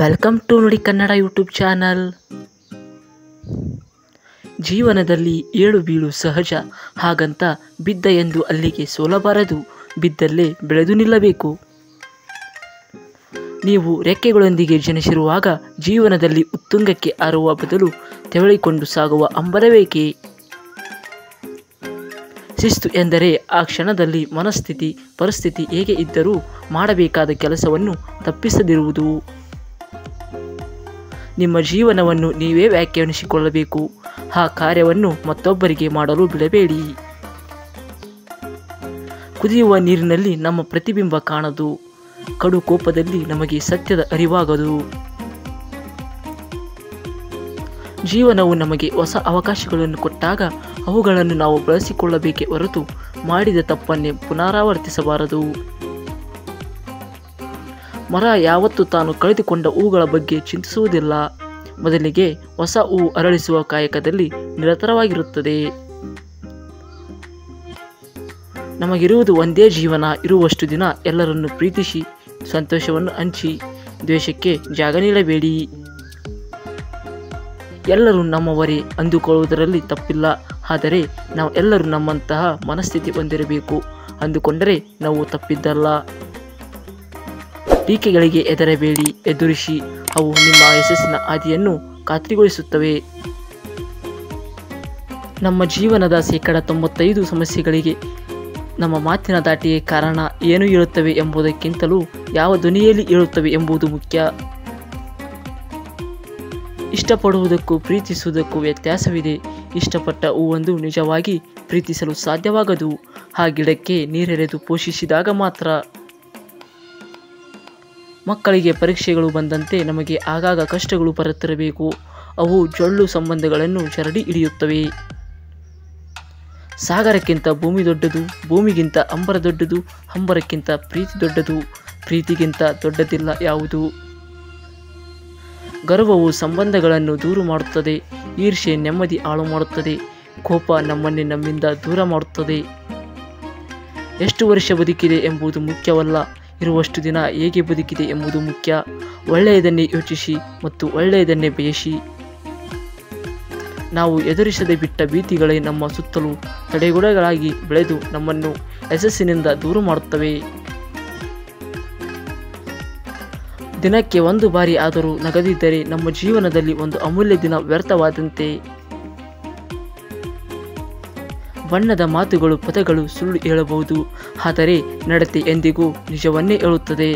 Welcome to ನುಡಿ Kannada YouTube channel ಜೀವನದಲ್ಲಿ ಏಳು ಬೀಳು ಸಹಜ. ಹಾಗಂತ ಬಿದ್ದ ಎಂದು ಅಲ್ಲಿಗೆ ಸೋಲಬಾರದು ಬಿದ್ದಲ್ಲೇ ಬೆಳೆದು ನಿಲ್ಲಬೇಕು. ನೀವು ರೆಕ್ಕೆಗಳೊಂದಿಗೆ ಜನಿಸಿರುವಾಗ ಜೀವನದಲ್ಲಿ ಉತ್ತುಂಗಕ್ಕೆ ಹಾರುವ ಬದಲು ತೆವಳಿಕೊಂಡು ಸಾಗುವ ಹಂಬಲವೇಕೆ ಶಿಸ್ತು ಎಂದರೆ ಆ ಕ್ಷಣದಲ್ಲಿ ಮನಸ್ಥಿತಿ, ಪರಿಸ್ಥಿತಿ ಹೇಗೆ ಇದ್ದರೂ ಮಾಡಬೇಕಾದ ಕೆಲಸವನ್ನು ತಪ್ಪಿಸದಿರುವುದು. ನಿಮ್ಮ ಜೀವನವನ್ನು ನೀವೇ ವ್ಯಾಖ್ಯಾನಿಸಿಕೊಳ್ಳಬೇಕು. ಆ ಕಾರ್ಯವನ್ನು ಮತ್ತೊಬ್ಬರಿಗೆ ಮಾಡಲು ಬಿಡಬೇಡಿ. ಕುದಿಯುವ ನೀರಿನಲ್ಲಿ ನಮ್ಮ ಪ್ರತಿಬಿಂಬ ಕಾಣದು. ಕಡು ಕೋಪದಲ್ಲಿ ನಮಗೆ ಸತ್ಯದ ಅರಿವಾಗದು. ಜೀವನವು ನಮಗೆ ಹೊಸ ಅವಕಾಶಗಳನ್ನು ಕೊಟ್ಟಾಗ ಅವುಗಳನ್ನು ನಾವು ಬಳಸಿಕೊಳ್ಳಬೇಕೇ ಹೊರತು ಮಾಡಿದ ತಪ್ಪನ್ನೇ ಪುನರಾವರ್ತಿಸಬಾರದು. ಮರ ಯಾವತ್ತೂ ತಾನು ಕಳೆದುಕೊಂಡ ಹೂಗಳ ಬಗ್ಗೆ ಚಿಂತಿಸುವುದಿಲ್ಲ. ಮೊದಲಿಗೆ ಹೊಸ ಹೂ ಅರಳಿಸುವ ಕಾಯಕದಲ್ಲಿ ನಿರತರವಾಗಿರುತ್ತದೆ. ನಮಗಿರುವುದು ಒಂದೇ ಜೀವನ, ಇರುವಷ್ಟು ದಿನ ಎಲ್ಲರನ್ನು ಪ್ರೀತಿಸಿ, ಸಂತೋಷವನ್ನು ಹಂಚಿ, ದ್ವೇಷಕ್ಕೆ ಜಾಗ ನೀಡಬೇಡಿ. ಎಲ್ಲರೂ ನಮ್ಮವರೇ ಅಂದುಕೊಳ್ಳುವುದರಲ್ಲಿ ತಪ್ಪಿಲ್ಲ, ಆದರೆ ನಾವು ಎಲ್ಲರೂ ನಮ್ಮಂತಹ ಮನಸ್ಥಿತಿ ಹೊಂದಿರಬೇಕು. ಅಂದುಕೊಂಡರೆ ನಾವು ತಪ್ಪಿದ್ದಲ್ಲ. ಟೀಕೆಗಳಿಗೆ ಎದರಬೇಡಿ, ಎದುರಿಸಿ. ಅವು ನಿಮ್ಮ ಯಶಸ್ಸಿನ ಹಾದಿಯನ್ನು ಖಾತ್ರಿಗೊಳಿಸುತ್ತವೆ. ನಮ್ಮ ಜೀವನದ ಶೇಕಡ ತೊಂಬತ್ತೈದು ಸಮಸ್ಯೆಗಳಿಗೆ ನಮ್ಮ ಮಾತಿನ ದಾಟಿಗೆ ಕಾರಣ ಏನು ಹೇಳುತ್ತವೆ ಎಂಬುದಕ್ಕಿಂತಲೂ ಯಾವ ಧ್ವನಿಯಲ್ಲಿ ಇರುತ್ತವೆ ಎಂಬುದು ಮುಖ್ಯ. ಇಷ್ಟಪಡುವುದಕ್ಕೂ ಪ್ರೀತಿಸುವುದಕ್ಕೂ ವ್ಯತ್ಯಾಸವಿದೆ. ಇಷ್ಟಪಟ್ಟ ಹೂವೊಂದು ನಿಜವಾಗಿ ಪ್ರೀತಿಸಲು ಸಾಧ್ಯವಾಗದು. ಆ ಗಿಡಕ್ಕೆ ನೀರೆರೆದು ಪೋಷಿಸಿದಾಗ ಮಾತ್ರ ಮಕ್ಕಳಿಗೆ ಪರೀಕ್ಷೆಗಳು ಬಂದಂತೆ ನಮಗೆ ಆಗಾಗ ಕಷ್ಟಗಳು ಬರುತ್ತಿರಬೇಕು. ಅವು ಜೊಳ್ಳು ಸಂಬಂಧಗಳನ್ನು ಚರಡಿ ಹಿಡಿಯುತ್ತವೆ. ಸಾಗರಕ್ಕಿಂತ ಭೂಮಿ ದೊಡ್ಡದು, ಭೂಮಿಗಿಂತ ಅಂಬರ ದೊಡ್ಡದು, ಅಂಬರಕ್ಕಿಂತ ಪ್ರೀತಿ ದೊಡ್ಡದು, ಪ್ರೀತಿಗಿಂತ ದೊಡ್ಡದಿಲ್ಲ ಯಾವುದು? ಗರ್ವವು ಸಂಬಂಧಗಳನ್ನು ದೂರು ಮಾಡುತ್ತದೆ ಈರ್ಷೆ ನೆಮ್ಮದಿ ಹಾಳು ಮಾಡುತ್ತದೆ, ಕೋಪ ನಮ್ಮನ್ನೇ ನಮ್ಮಿಂದ ದೂರ ಮಾಡುತ್ತದೆ. ಎಷ್ಟು ವರ್ಷ ಬದುಕಿದೆ ಎಂಬುದು ಮುಖ್ಯವಲ್ಲ ಇರುವಷ್ಟು ದಿನ ಹೇಗೆ ಬದುಕಿದೆ ಎಂಬುದು ಮುಖ್ಯ. ಒಳ್ಳೆಯದನ್ನೇ ಯೋಚಿಸಿ ಮತ್ತು ಒಳ್ಳೆಯದನ್ನೇ ಬಯಸಿ. ನಾವು ಎದುರಿಸದೆ ಬಿಟ್ಟ ಭೀತಿಗಳೇ ನಮ್ಮ ಸುತ್ತಲೂ ತಡೆಗೋಡೆಗಳಾಗಿ ಬೆಳೆದು ನಮ್ಮನ್ನು ಯಶಸ್ಸಿನಿಂದ ದೂರು ಮಾಡುತ್ತವೆ. ದಿನಕ್ಕೆ ಒಂದು ಬಾರಿ ಆದರೂ ನಗದಿದ್ದರೆ ನಮ್ಮ ಜೀವನದಲ್ಲಿ ಒಂದು ಅಮೂಲ್ಯ ದಿನ ವ್ಯರ್ಥವಾದಂತೆ. ಬಣ್ಣದ ಮಾತುಗಳು ಪದಗಳು ಸುಳ್ಳು ಹೇಳಬಹುದು. ಆದರೆ ನಡತೆ ಎಂದಿಗೂ ನಿಜವನ್ನೇ ಹೇಳುತ್ತದೆ.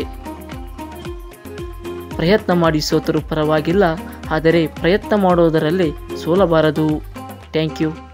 ಪ್ರಯತ್ನ ಮಾಡಿ ಸೋತರೂ ಪರವಾಗಿಲ್ಲ, ಆದರೆ ಪ್ರಯತ್ನ ಮಾಡೋದರಲ್ಲಿ ಸೋಲಬಾರದು. Thank you.